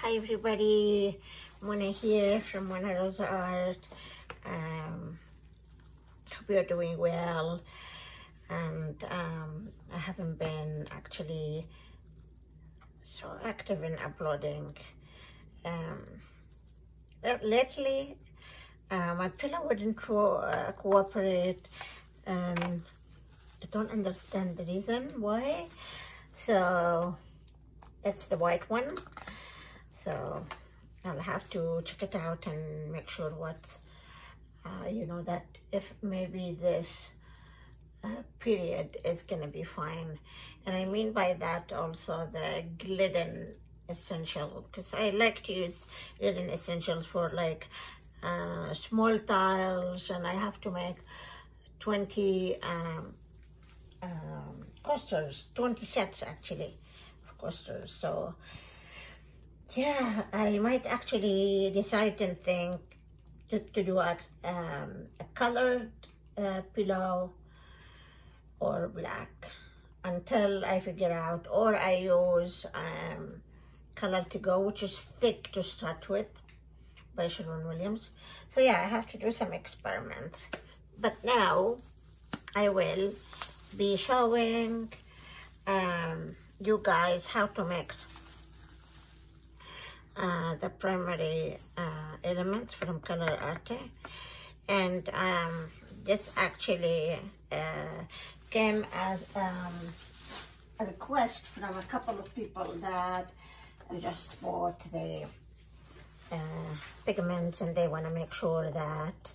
Hi everybody, Mona here from Mona Rosa Art. Um, hope you're doing well. And um, I haven't been actually so active in uploading. Um, lately, uh, my pillow wouldn't co uh, cooperate and I don't understand the reason why. So that's the white one. So I'll have to check it out and make sure what, uh, you know, that if maybe this uh, period is to be fine. And I mean by that also the Glidden Essential, because I like to use Glidden Essentials for like uh, small tiles and I have to make 20 um, um, coasters, 20 sets actually of coasters. So yeah, I might actually decide and think to, to do a, um, a colored uh, pillow or black until I figure out, or I use um, Color to Go, which is thick to start with by Sherwin-Williams. So yeah, I have to do some experiments. But now I will be showing um, you guys how to mix uh, the primary uh, elements from Color Arte. And um, this actually uh, came as um, a request from a couple of people that just bought the uh, pigments and they want to make sure that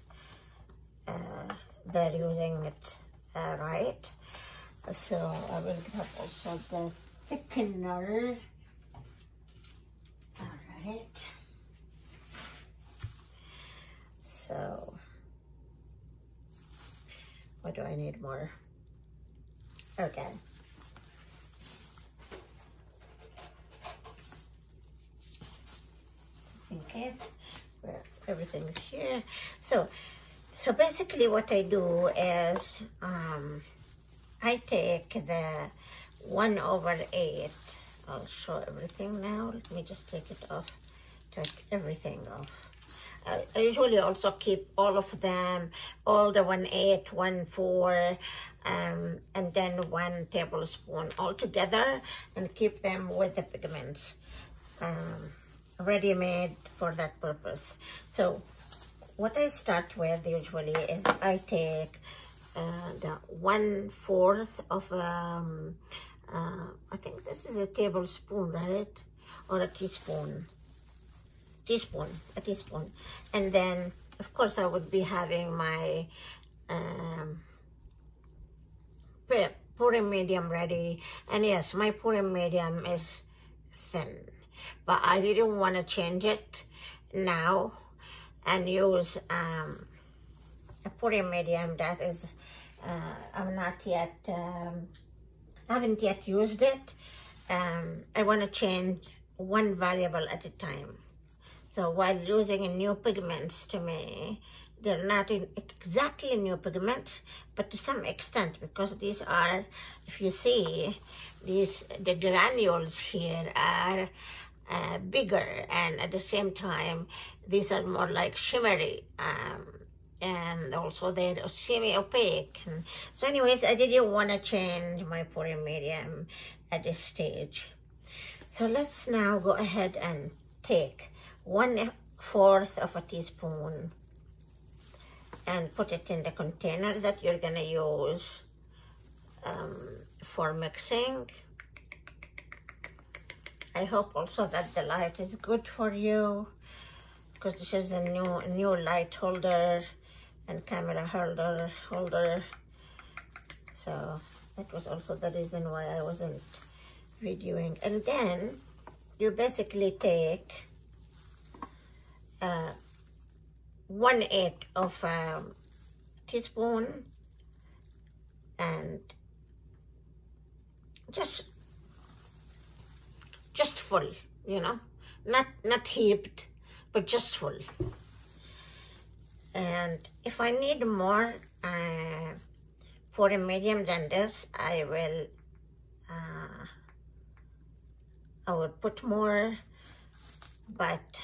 uh, they're using it right. So I will have also the thickener. Right. So what do I need more? Okay. case where everything's here. So, so basically what I do is um, I take the 1 over 8. I'll show everything now. Let me just take it off. Take everything off. I, I usually also keep all of them, all the 1 8, 1 4, um, and then 1 tablespoon all together and keep them with the pigments. Um, ready-made for that purpose. So what I start with usually is I take uh, the one-fourth of, um, uh, I think this is a tablespoon, right? Or a teaspoon. Teaspoon, a teaspoon. And then, of course, I would be having my um, pouring medium ready. And yes, my pouring medium is thin but I didn't want to change it now and use um, a pouring medium that is, uh, I'm not yet, um, haven't yet used it. Um, I want to change one variable at a time. So while using new pigments to me, they're not exactly new pigments, but to some extent, because these are, if you see, these the granules here are uh, bigger and at the same time these are more like shimmery um, and also they're semi-opaque. So anyways I didn't want to change my pouring medium at this stage. So let's now go ahead and take one fourth of a teaspoon and put it in the container that you're gonna use um, for mixing. I hope also that the light is good for you because this is a new new light holder and camera holder holder. So that was also the reason why I wasn't videoing and then you basically take uh, one eighth of a um, teaspoon and just just full, you know, not, not heaped, but just full. And if I need more uh, for a medium than this, I will, uh, I will put more but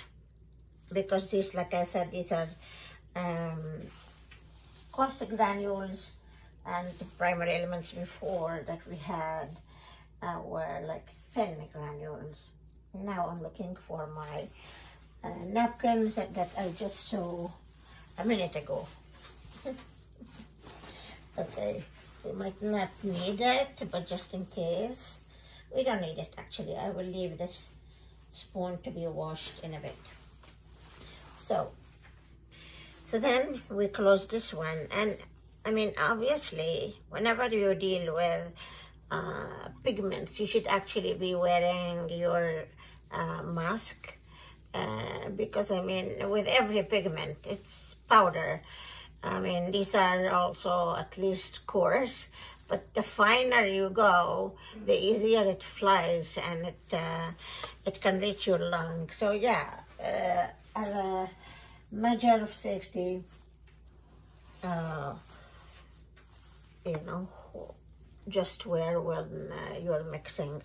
because these, like I said, these are um, granules and the primary elements before that we had uh, were like thin granules. Now I'm looking for my uh, napkins that, that I just saw a minute ago. okay, we might not need it, but just in case. We don't need it actually. I will leave this spoon to be washed in a bit. So, so then we close this one. And I mean, obviously, whenever you deal with uh, pigments, you should actually be wearing your uh, mask. Uh, because I mean, with every pigment, it's powder. I mean, these are also at least coarse, but the finer you go, the easier it flies and it uh, it can reach your lung. So yeah, uh, as a measure of safety, uh, you know, just wear when uh, you're mixing,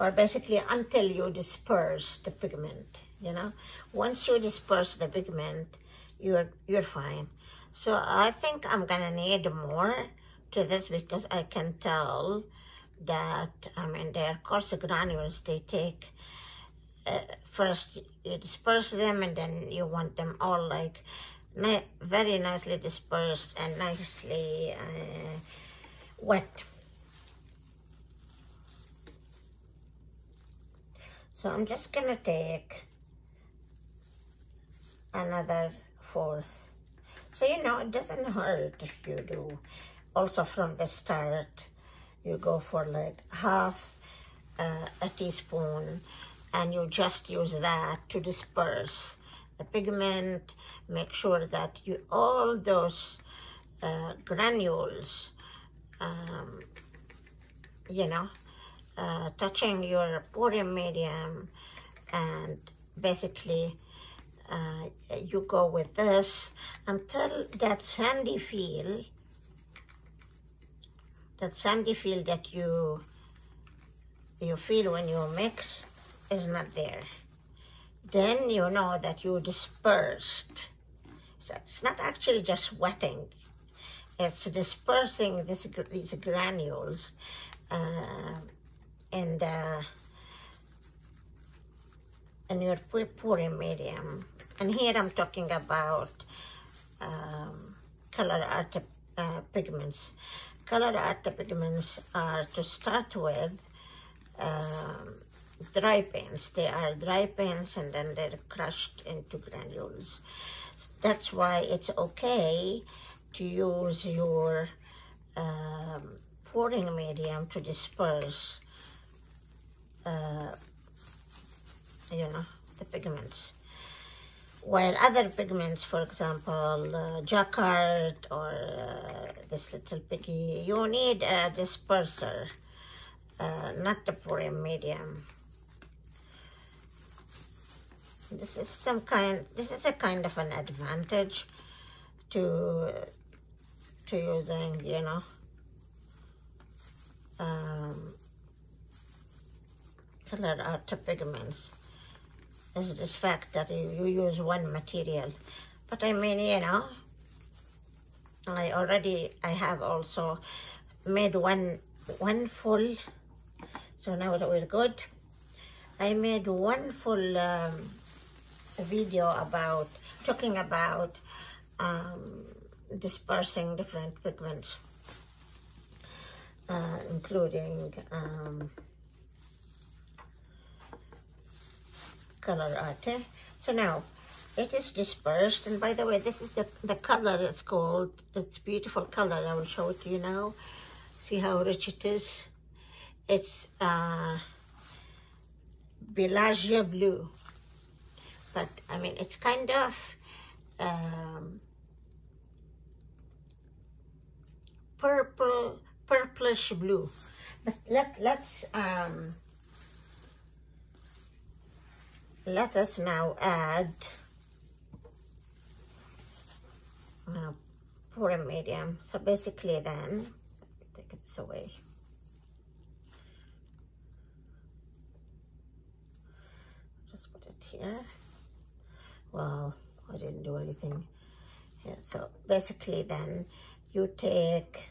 or basically until you disperse the pigment. You know, once you disperse the pigment, you're you're fine. So I think I'm gonna need more to this because I can tell that, I mean, they're coarse granules. They take, uh, first you disperse them and then you want them all like ni very nicely dispersed and nicely uh, wet. So I'm just gonna take another fourth. So, you know, it doesn't hurt if you do also from the start you go for like half uh, a teaspoon and you just use that to disperse the pigment. Make sure that you all those uh, granules um, you know uh, touching your pouring medium. And basically uh, you go with this until that sandy feel that sandy feel that you you feel when you mix is not there. Then you know that you dispersed. So it's not actually just wetting. It's dispersing this, these granules uh, the, in your pouring medium. And here I'm talking about um, color art uh, pigments Color art pigments are to start with um, dry paints. They are dry paints and then they're crushed into granules. That's why it's okay to use your um, pouring medium to disperse, uh, you know, the pigments. While other pigments, for example, uh, Jacquard or uh, this little piggy, you need a disperser, uh, not the pouring medium. This is some kind, this is a kind of an advantage to, to using, you know, um, color art pigments is this fact that you, you use one material. But I mean, you know, I already, I have also made one, one full, so now we're good. I made one full um, video about, talking about um, dispersing different pigments, uh, including um, color art. Eh? So now, it is dispersed. And by the way, this is the, the color it's called. It's beautiful color. I will show it to you now. See how rich it is. It's uh, Bellagio blue. But, I mean, it's kind of um, purple, purplish blue. But let, let's... Um, let us now add uh, pour a medium. So basically then, take this away. Just put it here. Well, I didn't do anything here. So basically then you take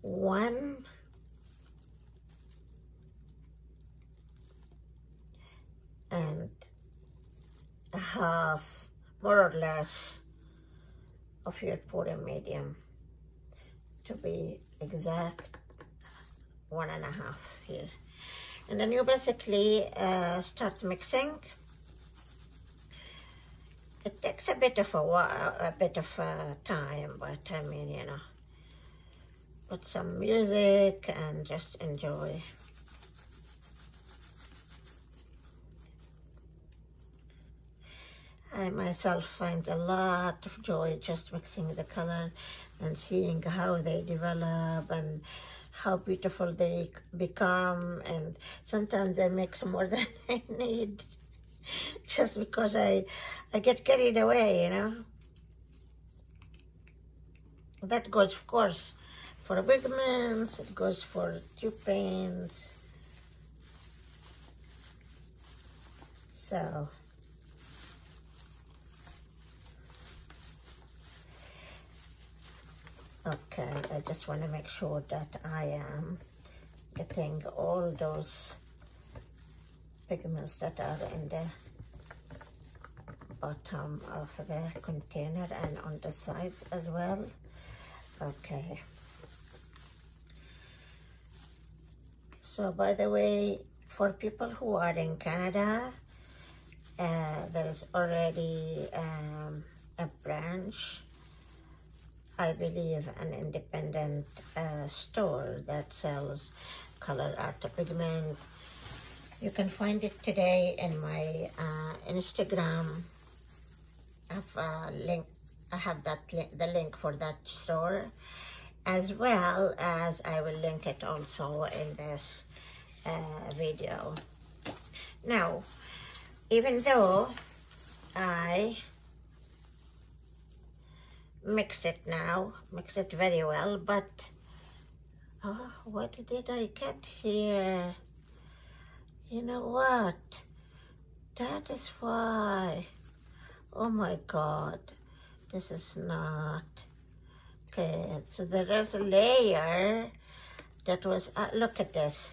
one and a half, more or less, of your pure medium to be exact one and a half here and then you basically uh, start mixing it takes a bit of a while, a bit of uh, time but I mean you know put some music and just enjoy. I myself find a lot of joy just mixing the color and seeing how they develop and how beautiful they become and sometimes they mix more than I need just because I I get carried away you know? That goes of course for pigments it goes for tube so. Okay, I just want to make sure that I am getting all those pigments that are in the bottom of the container and on the sides as well. Okay. So by the way, for people who are in Canada, uh, there is already um, a branch I believe, an independent uh, store that sells color art pigment. You can find it today in my uh, Instagram. I have a link. I have that li the link for that store, as well as I will link it also in this uh, video. Now, even though I mix it now, mix it very well, but oh, what did I get here? You know what? That is why. Oh my God, this is not. Okay, so there is a layer that was, uh, look at this.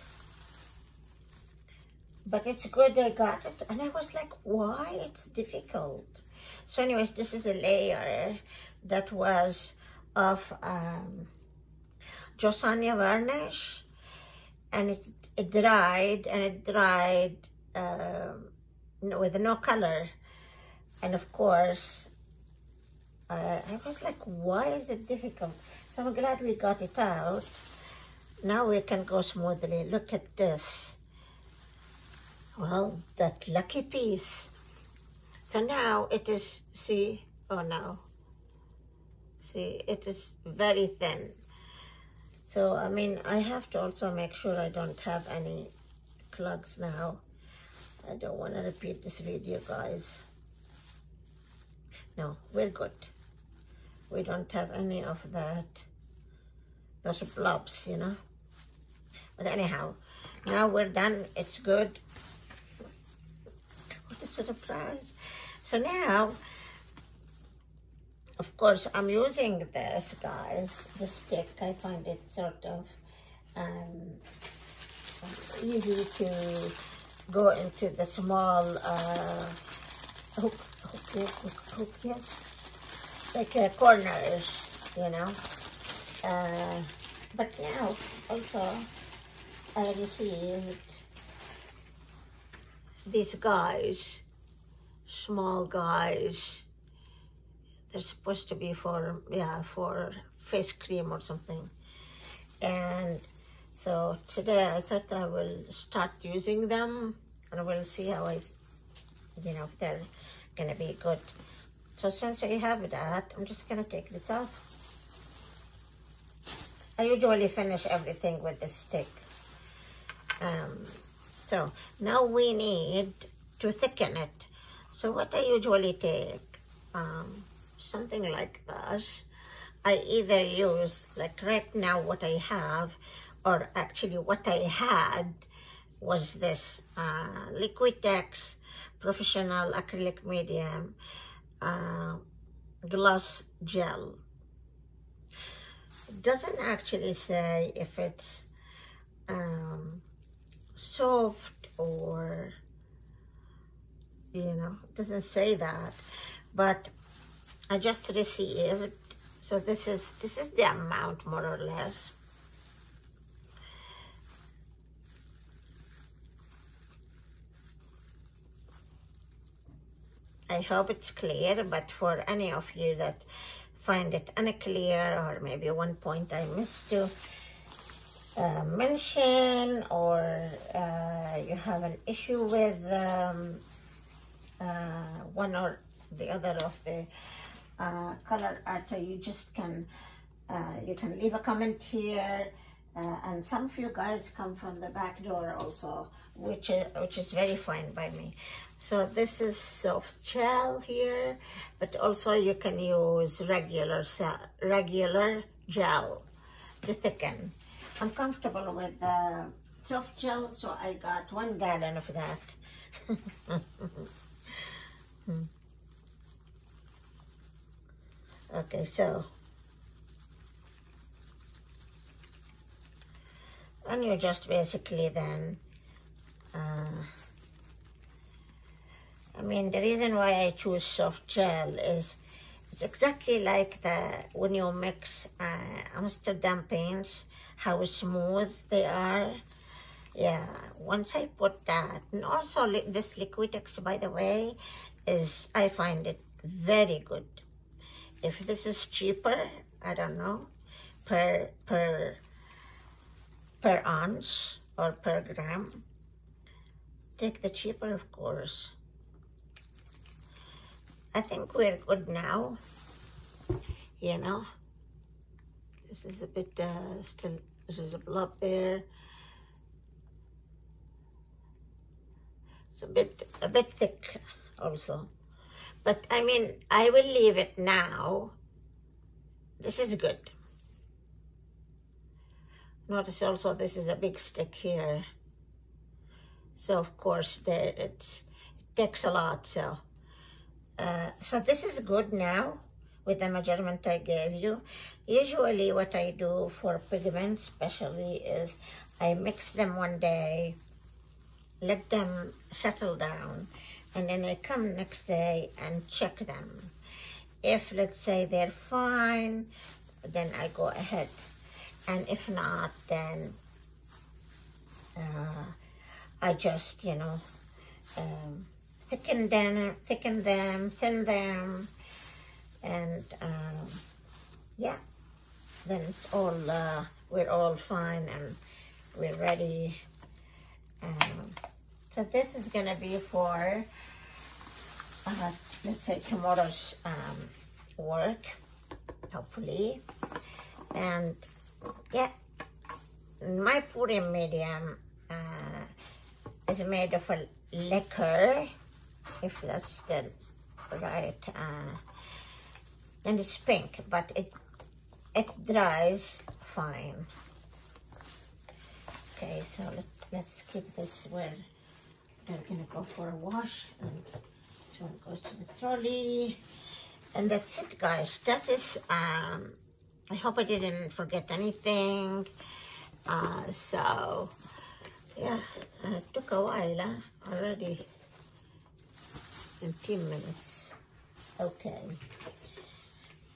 But it's good I got it. And I was like, why? It's difficult. So anyways, this is a layer that was of um, Jo Sonja varnish and it, it dried and it dried uh, with no color. And of course uh, I was like why is it difficult? So I'm glad we got it out. Now we can go smoothly. Look at this. Well that lucky piece. So now it is see oh no. See, it is very thin. So, I mean, I have to also make sure I don't have any clogs now. I don't want to repeat this video, guys. No, we're good. We don't have any of that. Those blobs, you know. But anyhow, now we're done. It's good. What a surprise. So now, of course, I'm using this, guys, the stick. I find it sort of um, easy to go into the small uh, hook, hook, hook, yes, like uh, corners, you know. Uh, but now, also, I received these guys, small guys, they're supposed to be for, yeah, for face cream or something. And so today I thought I will start using them and we'll see how I, you know, if they're gonna be good. So since I have that, I'm just gonna take this off. I usually finish everything with the stick. Um, so now we need to thicken it. So what I usually take, um, something like that. I either use, like right now what I have, or actually what I had was this uh, Liquitex Professional Acrylic Medium uh, Gloss Gel. It doesn't actually say if it's um, soft or, you know, doesn't say that. But I just received, so this is, this is the amount more or less. I hope it's clear, but for any of you that find it unclear or maybe one point I missed to uh, mention or uh, you have an issue with um, uh, one or the other of the uh, color art, you just can uh, you can leave a comment here uh, and some of you guys come from the back door also, which is, which is very fine by me. So this is soft gel here, but also you can use regular regular gel to thicken. I'm comfortable with the soft gel, so I got one gallon of that. okay, so. And you just basically then uh, I mean the reason why I choose soft gel is it's exactly like the when you mix uh, Amsterdam paints how smooth they are. Yeah once I put that and also li this Liquitex by the way is I find it very good if this is cheaper I don't know per per per ounce or per gram. Take the cheaper, of course. I think we're good now, you know. This is a bit, uh, still, there's a blob there. It's a bit, a bit thick also. But I mean, I will leave it now. This is good. Notice also this is a big stick here. So of course the, it takes a lot. So, uh, so this is good now with the measurement I gave you. Usually what I do for pigments especially is I mix them one day, let them settle down, and then I come next day and check them. If let's say they're fine, then I go ahead and if not, then uh, I just, you know, um, thicken them, thicken them, thin them, and um, yeah, then it's all, uh, we're all fine and we're ready. Um, so this is going to be for, uh, let's say tomorrow's um, work, hopefully. And yeah, my pouring medium uh, is made of a lacquer, if that's the right, uh, and it's pink, but it it dries fine. Okay, so let, let's keep this where they're gonna go for a wash, and this one goes to the trolley, and that's it, guys. That is um, I hope I didn't forget anything. Uh, so, yeah, it took a while huh? already. 15 minutes. Okay.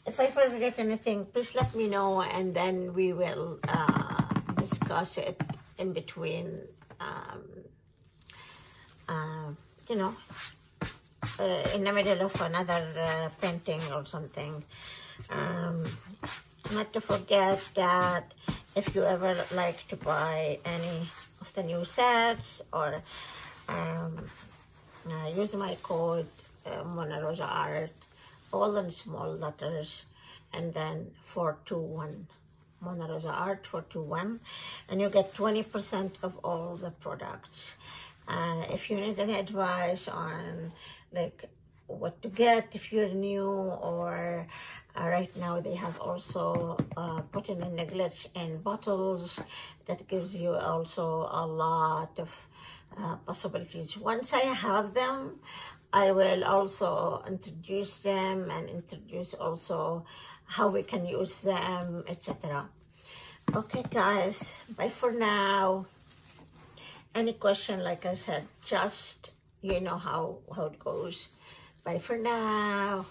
If I forget anything, please let me know and then we will uh, discuss it in between, um, uh, you know, uh, in the middle of another uh, painting or something. Um, not to forget that if you ever like to buy any of the new sets or um, uh, use my code uh, Mona Rosa Art, all in small letters, and then 421. Mona Rosa Art 421, and you get 20% of all the products. Uh, if you need any advice on like what to get if you're new or uh, right now they have also uh, put in neglect in bottles that gives you also a lot of uh, possibilities. Once I have them, I will also introduce them and introduce also how we can use them, etc. Okay, guys, bye for now. Any question, like I said, just you know how, how it goes. Bye for now.